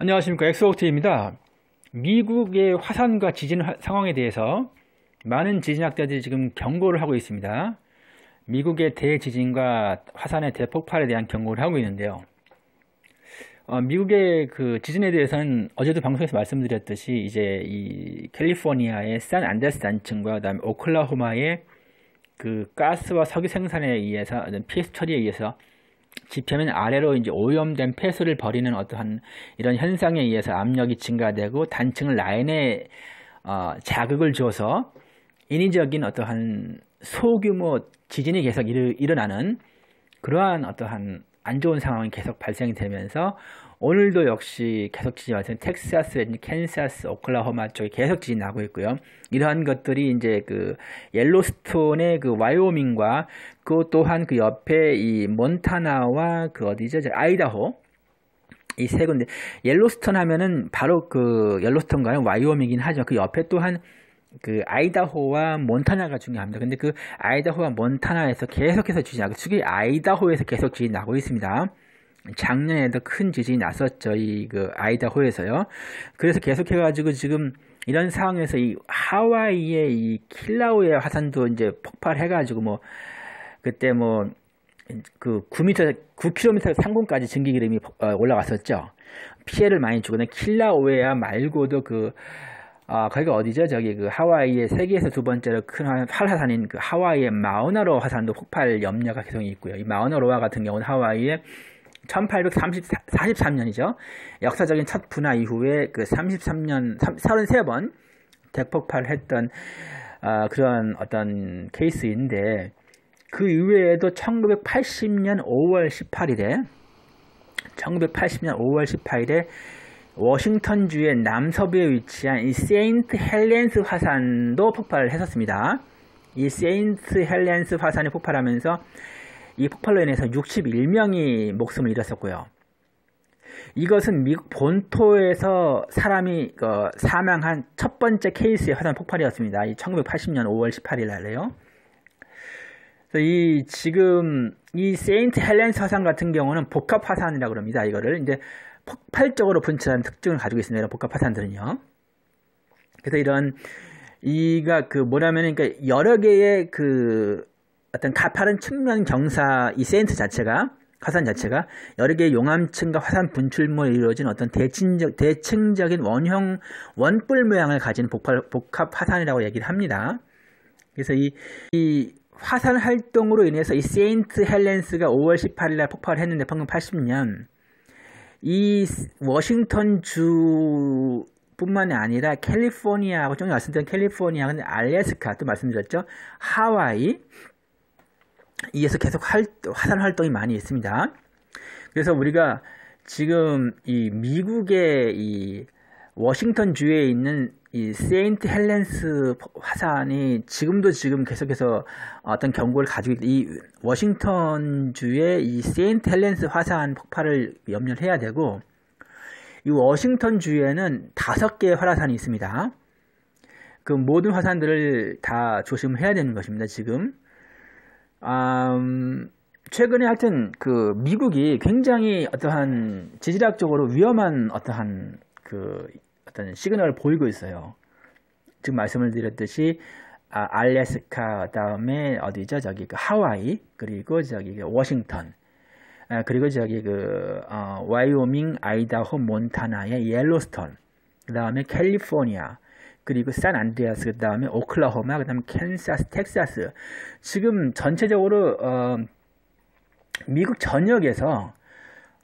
안녕하십니까 엑소호트입니다. 미국의 화산과 지진 상황에 대해서 많은 지진학자들이 지금 경고를 하고 있습니다. 미국의 대지진과 화산의 대폭발에 대한 경고를 하고 있는데요. 어, 미국의 그 지진에 대해서는 어제도 방송에서 말씀드렸듯이 이제 이 캘리포니아의 산 안데스 단층과 그다음에 오클라호마의 그 가스와 석유 생산에 의해서 피해수 처리에 의해서 지표면 아래로 이제 오염된 폐수를 버리는 어떠한 이런 현상에 의해서 압력이 증가되고 단층 라인에 어, 자극을 줘서 인위적인 어떠한 소규모 지진이 계속 일어나는 그러한 어떠한 안 좋은 상황이 계속 발생이 되면서 오늘도 역시 계속 지진 발생, 텍사스, 캔사스, 오클라호마 쪽에 계속 지진 나고 있고요. 이러한 것들이 이제 그 옐로스톤의 그 와이오밍과 그 또한 그 옆에 이 몬타나와 그 어디죠? 아이다호 이 세 군데 옐로스톤 하면은 바로 그 옐로스톤과는 와이오밍이긴 하죠. 그 옆에 또한 그 아이다호와 몬타나가 중요합니다. 근데 그 아이다호와 몬타나에서 계속해서 지진 나고 특히 아이다호에서 계속 지진 나고 있습니다. 작년에도 큰 지진이 났었죠. 이 그 아이다호에서요. 그래서 계속해 가지고 지금 이런 상황에서 이 하와이의 이 킬라우에아 화산도 이제 폭발해 가지고 뭐 그때 뭐 그 9m, 9km 상공까지 증기 기름이 어, 올라갔었죠. 피해를 많이 주고, 킬라우에야 말고도 그 아, 거기가 어디죠? 저기 그 하와이의 세계에서 두 번째로 큰 활화산인 그 하와이의 마우나로아 화산도 폭발 염려가 계속 있고요. 이 마우나로아 같은 경우는 하와이의 1843년이죠. 역사적인 첫 분화 이후에 그 33년, 33번 대폭발을 했던 어, 그런 어떤 케이스인데 그 이외에도 1980년 5월 18일에 1980년 5월 18일에 워싱턴주의 남서부에 위치한 이 세인트 헬렌스 화산도 폭발을 했었습니다. 이 세인트 헬렌스 화산이 폭발하면서 이 폭발로 인해서 61명이 목숨을 잃었었고요. 이것은 미국 본토에서 사람이 어, 사망한 첫 번째 케이스의 화산 폭발이었습니다. 이 1980년 5월 18일 날에요. 이 지금 이 세인트 헬렌스 화산 같은 경우는 복합 화산이라고 합니다. 이거를 이제 폭발적으로 분출하는 특징을 가지고 있습니다. 복합 화산들은요. 그래서 이런 이가 그 뭐냐면 그러니까 여러 개의 그 어떤 가파른 측면 경사 이 세인트 자체가 화산 자체가 여러 개의 용암층과 화산 분출물에 이루어진 어떤 대칭적, 대칭적인 원형 원뿔 모양을 가진 복합, 복합 화산이라고 얘기를 합니다. 그래서 이, 이 화산 활동으로 인해서 이 세인트 헬렌스가 5월 18일 날 폭발을 했는데 방금 80년 이 워싱턴 주 뿐만이 아니라 캘리포니아하고 좀 말씀드린 캘리포니아, 근데 알래스카 또 말씀드렸죠. 하와이 이에서 계속 할, 화산 활동이 많이 있습니다. 그래서 우리가 지금 이 미국의 이 워싱턴 주에 있는 이 세인트 헬렌스 화산이 지금도 지금 계속해서 어떤 경고를 가지고 있다. 이 워싱턴 주의 이 세인트 헬렌스 화산 폭발을 염려를 해야 되고 이 워싱턴 주에는 다섯 개의 화산이 있습니다. 그 모든 화산들을 다 조심해야 되는 것입니다. 지금 음, 최근에 하여튼 그 미국이 굉장히 어떠한 지질학적으로 위험한 어떠한 그 어떤 시그널을 보이고 있어요. 지금 말씀을 드렸듯이 아, 알래스카 다음에 어디죠? 저기 그 하와이 그리고 저기 그 워싱턴 아, 그리고 저기 그 어, 와이오밍, 아이다호, 몬타나의 옐로스톤 그 다음에 캘리포니아 그리고 산 안드레아스 그 다음에 오클라호마 그 다음에 캔사스 텍사스 지금 전체적으로 어, 미국 전역에서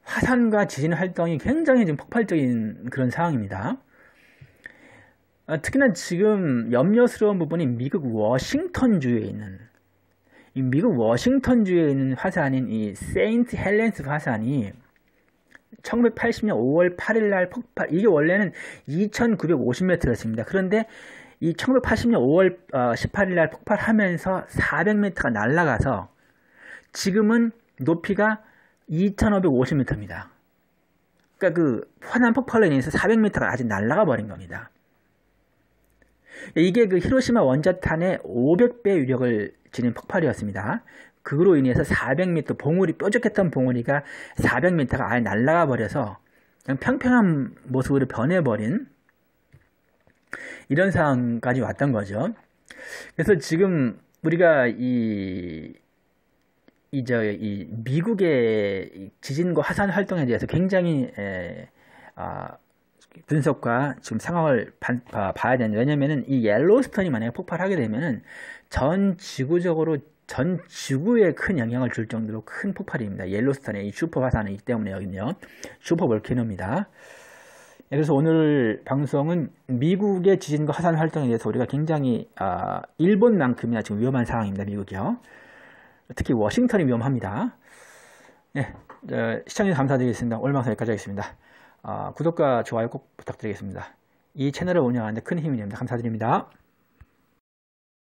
화산과 지진 활동이 굉장히 지금 폭발적인 그런 상황입니다. 어, 특히나 지금 염려스러운 부분이 미국 워싱턴주에 있는 이 미국 워싱턴주에 있는 화산인 이 세인트 헬렌스 화산이 1980년 5월 8일 날 폭발, 이게 원래는 2,950m였습니다. 그런데 이 1980년 5월 18일 날 폭발하면서 400m가 날아가서 지금은 높이가 2,550m입니다. 그러니까 그 환한 폭발로 인해서 400m가 아직 날아가 버린 겁니다. 이게 그 히로시마 원자탄의 500배 위력을 지닌 폭발이었습니다. 그로 인해서 400m 봉우리 뾰족했던 봉우리가 400m가 아예 날아가 버려서 그냥 평평한 모습으로 변해버린 이런 상황까지 왔던 거죠. 그래서 지금 우리가 이, 이, 저, 이, 미국의 지진과 화산 활동에 대해서 굉장히, 에, 아, 분석과 지금 상황을 봐, 야 되는데, 왜냐면은 이 옐로스톤이 만약에 폭발하게 되면은 전 지구적으로 전 지구에 큰 영향을 줄 정도로 큰 폭발입니다. 옐로스톤의 이 슈퍼 화산이기 때문에 여기는요. super volcano입니다. 그래서 오늘 방송은 미국의 지진과 화산 활동에 대해서 우리가 굉장히 아, 일본만큼이나 지금 위험한 상황입니다. 미국이요. 특히 워싱턴이 위험합니다. 네, 시청해주셔서 감사드리겠습니다. 오늘 방송 여기까지 하겠습니다. 아, 구독과 좋아요 꼭 부탁드리겠습니다. 이 채널을 운영하는데 큰 힘이 됩니다. 감사드립니다.